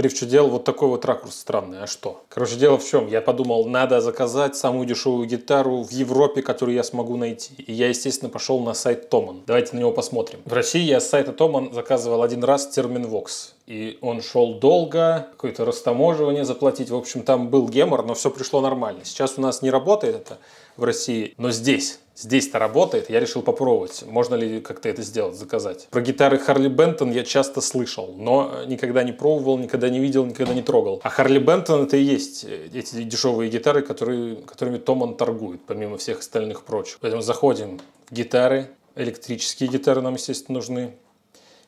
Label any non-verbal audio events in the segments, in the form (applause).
привчудел вот такой вот ракурс странный. А что? Короче, дело в чем? Я подумал, надо заказать самую дешевую гитару в Европе, которую я смогу найти. И я, естественно, пошел на сайт Томан. Давайте на него посмотрим. В России я с сайта Томан заказывал один раз Терминвокс. И он шел долго, какое-то растаможивание заплатить. В общем, там был гемор, но все пришло нормально. Сейчас у нас не работает это в России, но здесь здесь-то работает, я решил попробовать, можно ли как-то это сделать, заказать. Про гитары Харли Бентон я часто слышал, но никогда не пробовал, никогда не видел, никогда не трогал. А Харли Бентон это и есть э, эти дешевые гитары, которые, которыми Томан торгует, помимо всех остальных прочих. Поэтому заходим в гитары, электрические гитары нам, естественно, нужны.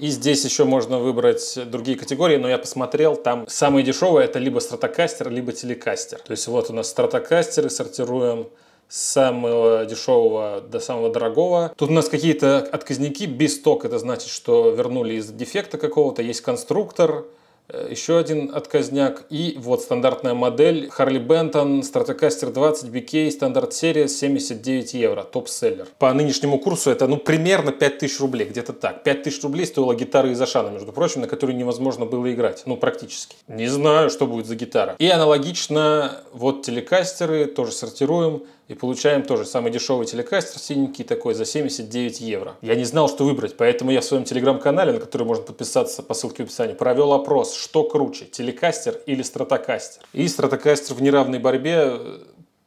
И здесь еще можно выбрать другие категории, но я посмотрел, там самые дешевые это либо стратокастер, либо телекастер. То есть вот у нас стратокастеры, сортируем самого дешевого до самого дорогого. Тут у нас какие-то отказники без ток, это значит, что вернули из дефекта какого-то, есть конструктор, Э, еще один отказняк. И вот стандартная модель Harley Benton Stratocaster 20 BK стандарт серия 79 евро, топ-селлер. По нынешнему курсу это ну примерно 5000 рублей, где-то так. 5000 рублей стоила гитара из Ашана, между прочим, на которой невозможно было играть, ну практически. Не знаю, что будет за гитара. И аналогично вот телекастеры тоже сортируем. И получаем тоже самый дешевый телекастер, синенький такой, за 79 евро. Я не знал, что выбрать, поэтому я в своем телеграм-канале, на который можно подписаться по ссылке в описании, провел опрос, что круче, телекастер или стратокастер. И стратокастер в неравной борьбе э,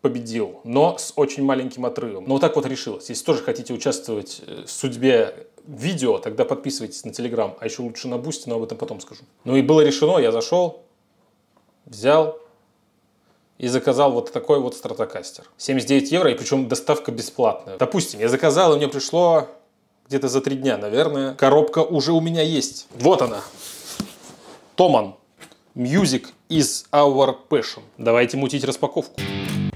победил, но с очень маленьким отрывом. Но вот так вот решилось. Если тоже хотите участвовать э, в судьбе видео, тогда подписывайтесь на Телеграм, а еще лучше на Бусти, но об этом потом скажу. Ну и было решено, я зашел, взял, и заказал вот такой вот стратокастер. 79 евро, и причем доставка бесплатная. Допустим, я заказал, и мне пришло где-то за три дня, наверное. Коробка уже у меня есть. Вот она. Томан. Music is our passion. Давайте мутить распаковку.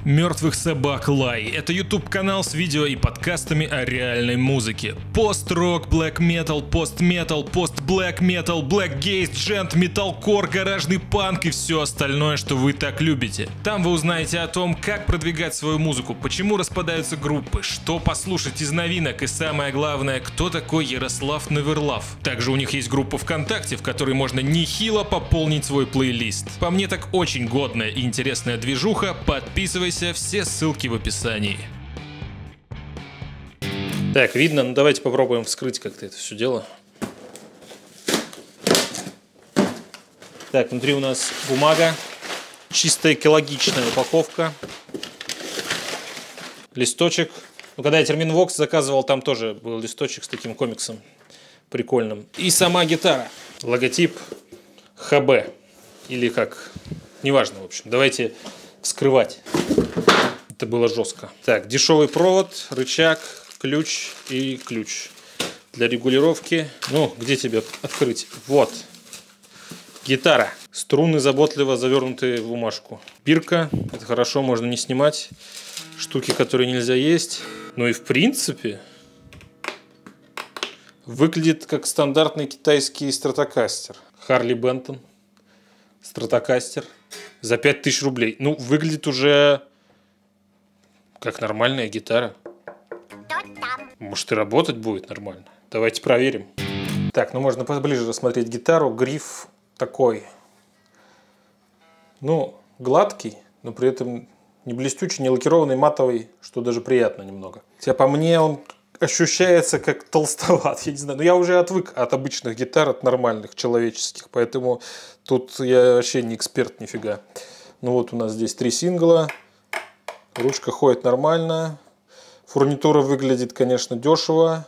Мертвых собак Лай. Это YouTube канал с видео и подкастами о реальной музыке. Пост-рок, блэк метал, пост-метал, пост-блэк метал, блэк гейст, джент, металкор, гаражный панк и все остальное, что вы так любите. Там вы узнаете о том, как продвигать свою музыку, почему распадаются группы, что послушать из новинок и самое главное, кто такой Ярослав Наверлав. Также у них есть группа ВКонтакте, в которой можно нехило пополнить свой плейлист. По мне так очень годная и интересная движуха, подписывайтесь Подписывайся, все ссылки в описании. Так, видно, ну давайте попробуем вскрыть как-то это все дело. Так, внутри у нас бумага, чистая экологичная упаковка, листочек. Ну, когда я Терминвокс заказывал, там тоже был листочек с таким комиксом прикольным. И сама гитара. Логотип ХБ. Или как, неважно, в общем. Давайте вскрывать. Это было жестко. Так, дешевый провод, рычаг, ключ и ключ. Для регулировки. Ну, где тебе открыть? Вот. Гитара. Струны заботливо завернутые в бумажку. Бирка. Это хорошо, можно не снимать. Штуки, которые нельзя есть. Ну и в принципе выглядит как стандартный китайский стратокастер. Харли Бентон. Стратокастер за 5000 рублей. Ну, выглядит уже как нормальная гитара. Может и работать будет нормально. Давайте проверим. Так, ну можно поближе рассмотреть гитару. Гриф такой, ну, гладкий, но при этом не блестючий, не лакированный, матовый, что даже приятно немного. Хотя по мне он ощущается как толстоват, я не знаю. Но я уже отвык от обычных гитар, от нормальных, человеческих, поэтому тут я вообще не эксперт нифига. Ну вот у нас здесь три сингла, ручка ходит нормально, фурнитура выглядит, конечно, дешево,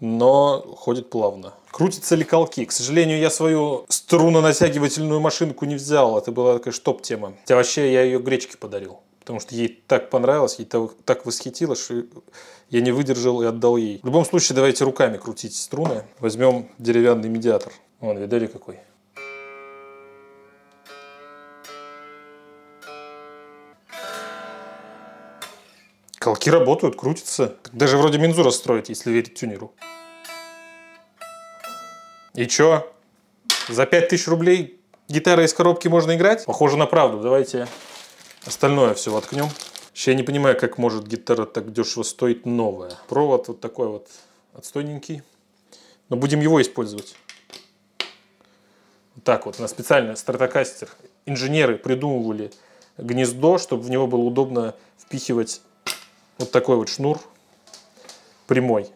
но ходит плавно. Крутятся лекалки. К сожалению, я свою струнонатягивательную машинку не взял. Это была такая штоп-тема. Хотя вообще я ее гречке подарил потому что ей так понравилось, ей так восхитило, что я не выдержал и отдал ей. В любом случае, давайте руками крутить струны. Возьмем деревянный медиатор. Вон, видали какой? Колки работают, крутятся. Даже вроде мензура строить, если верить тюнеру. И чё? За 5000 рублей гитара из коробки можно играть? Похоже на правду. Давайте Остальное все воткнем. Сейчас я не понимаю, как может гитара так дешево стоить новая. Провод вот такой вот отстойненький. Но будем его использовать. Так вот, на специальный стратокастер. Инженеры придумывали гнездо, чтобы в него было удобно впихивать вот такой вот шнур прямой.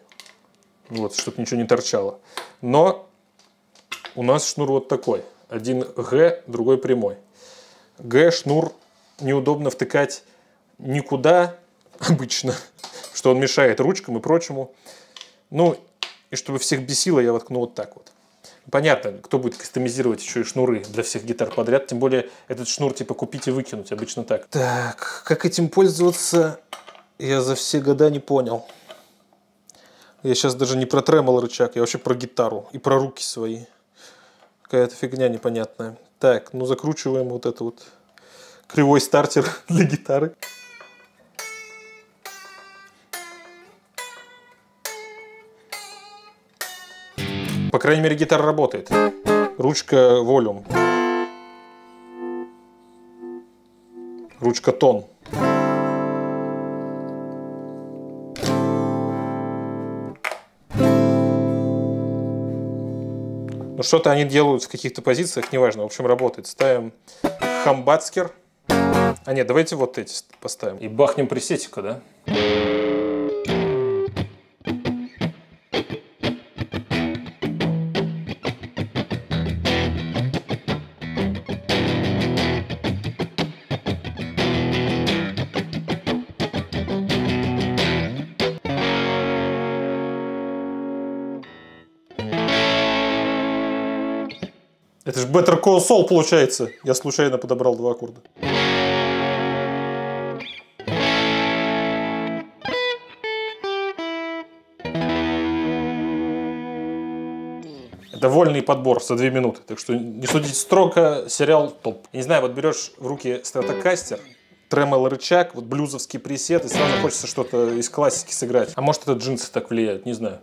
Вот, чтобы ничего не торчало. Но у нас шнур вот такой. Один Г, другой прямой. Г шнур неудобно втыкать никуда обычно, (laughs) что он мешает ручкам и прочему. Ну, и чтобы всех бесило, я воткну вот так вот. Понятно, кто будет кастомизировать еще и шнуры для всех гитар подряд. Тем более, этот шнур типа купить и выкинуть, обычно так. Так, как этим пользоваться, я за все года не понял. Я сейчас даже не про тремол рычаг, я вообще про гитару и про руки свои. Какая-то фигня непонятная. Так, ну закручиваем вот это вот кривой стартер (laughs) для гитары. По крайней мере, гитара работает. Ручка волюм. Ручка тон. Ну, что-то они делают в каких-то позициях, неважно. В общем, работает. Ставим хамбацкер. А нет, давайте вот эти поставим. И бахнем пресетика, да? Это же Better Call Saul получается. Я случайно подобрал два аккорда. Это вольный подбор за две минуты. Так что не судите строго, сериал топ. Я не знаю, вот берешь в руки стратокастер, тремол рычаг, вот блюзовский пресет, и сразу хочется что-то из классики сыграть. А может это джинсы так влияют, не знаю.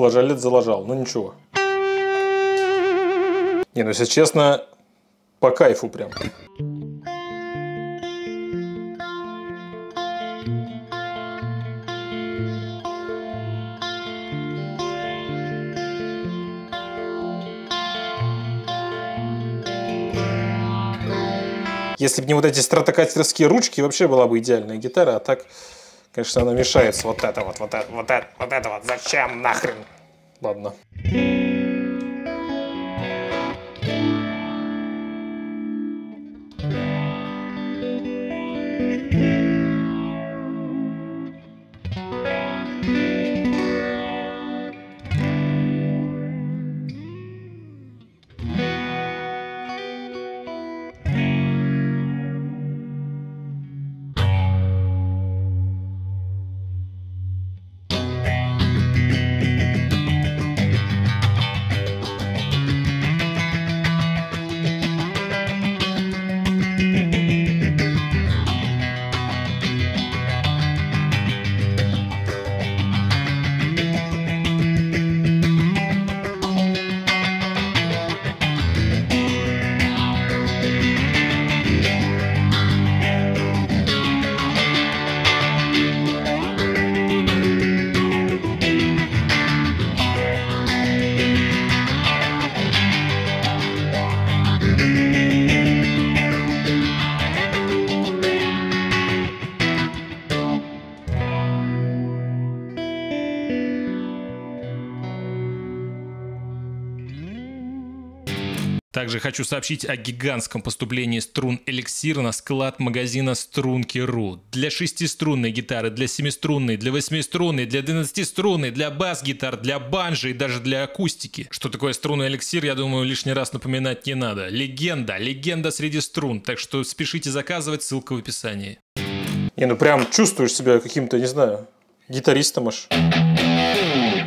Флажолет заложал, ну ничего. Не, ну если честно, по кайфу прям. Если бы не вот эти стратокастерские ручки, вообще была бы идеальная гитара, а так, конечно, она мешается. Вот это вот, вот это, вот это, вот это вот. Зачем нахрен? Ладно. Также хочу сообщить о гигантском поступлении струн эликсира на склад магазина Струнки.ру. Для шестиструнной гитары, для семиструнной, для восьмиструнной, для двенадцатиструнной, для бас-гитар, для банжи и даже для акустики. Что такое струнный эликсир, я думаю, лишний раз напоминать не надо. Легенда, легенда среди струн, так что спешите заказывать, ссылка в описании. Не, ну прям чувствуешь себя каким-то, не знаю, гитаристом аж.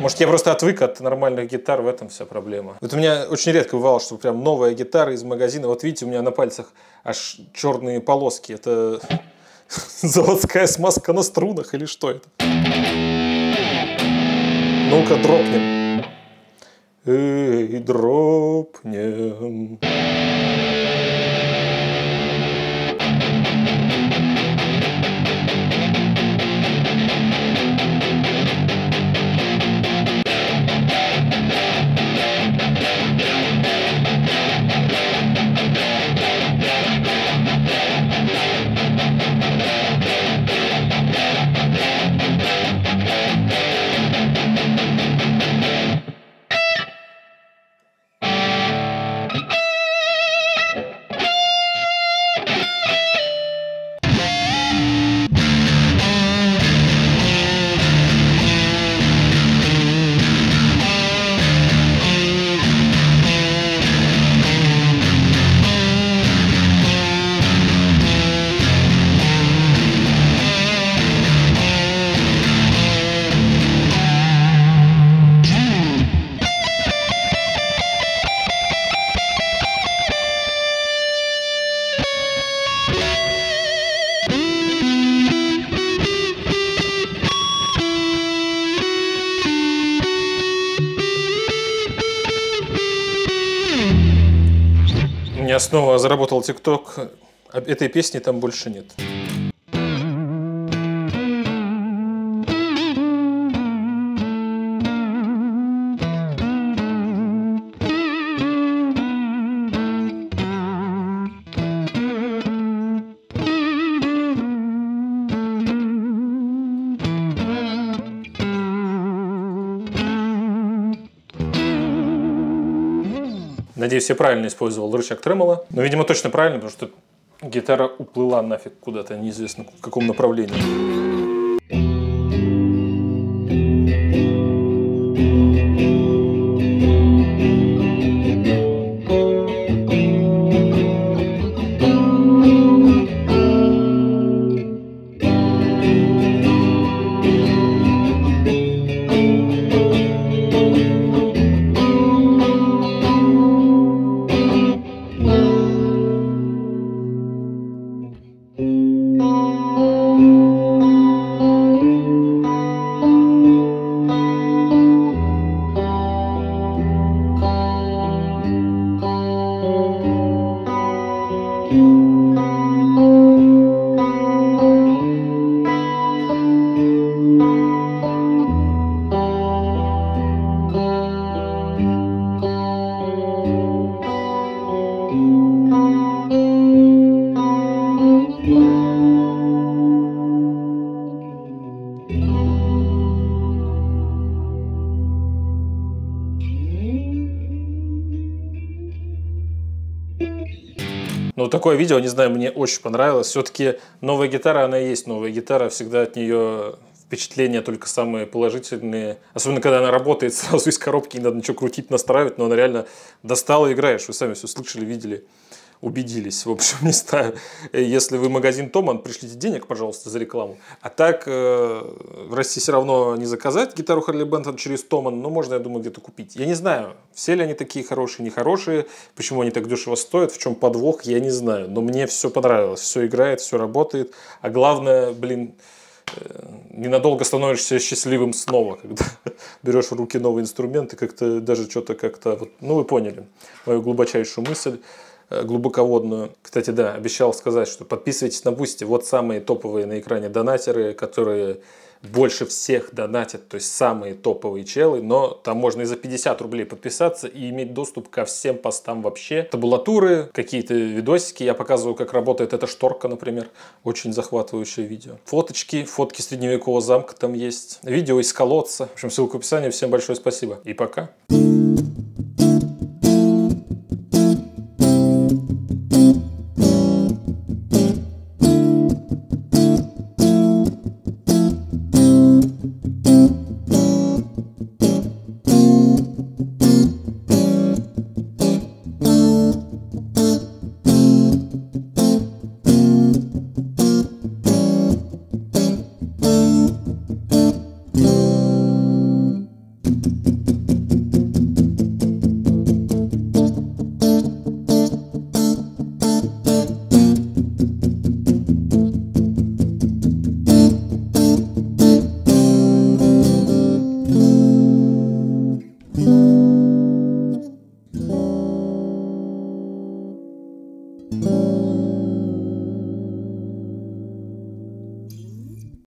Может, я просто отвык от нормальных гитар, в этом вся проблема. Вот у меня очень редко бывало, что прям новая гитара из магазина. Вот видите, у меня на пальцах аж черные полоски. Это (laughs) заводская смазка на струнах или что это? Ну-ка, дропнем. Эй, дропнем. Меня снова заработал ТикТок. Этой песни там больше нет. Надеюсь, я правильно использовал рычаг тремола. Но, видимо, точно правильно, потому что гитара уплыла нафиг куда-то, неизвестно в каком направлении. Такое видео, не знаю, мне очень понравилось. Все-таки новая гитара, она и есть новая гитара. Всегда от нее впечатления только самые положительные. Особенно, когда она работает сразу из коробки, не надо ничего крутить, настраивать. Но она реально достала, играешь. Вы сами все слышали, видели убедились. В общем, (laughs) не знаю, если вы магазин Томан, пришлите денег, пожалуйста, за рекламу. А так, э, в России все равно не заказать гитару Харли Бентон через Томан, но можно, я думаю, где-то купить. Я не знаю, все ли они такие хорошие, нехорошие, почему они так дешево стоят, в чем подвох, я не знаю. Но мне все понравилось, все играет, все работает. А главное, блин, э, ненадолго становишься счастливым снова, (laughs) когда берешь в руки новый инструмент и как-то даже что-то как-то, вот, ну вы поняли мою глубочайшую мысль глубоководную. Кстати, да, обещал сказать, что подписывайтесь на Бусти. Вот самые топовые на экране донатеры, которые больше всех донатят, то есть самые топовые челы, но там можно и за 50 рублей подписаться и иметь доступ ко всем постам вообще. Табулатуры, какие-то видосики, я показываю, как работает эта шторка, например, очень захватывающее видео. Фоточки, фотки средневекового замка там есть, видео из колодца. В общем, ссылка в описании, всем большое спасибо и. Пока.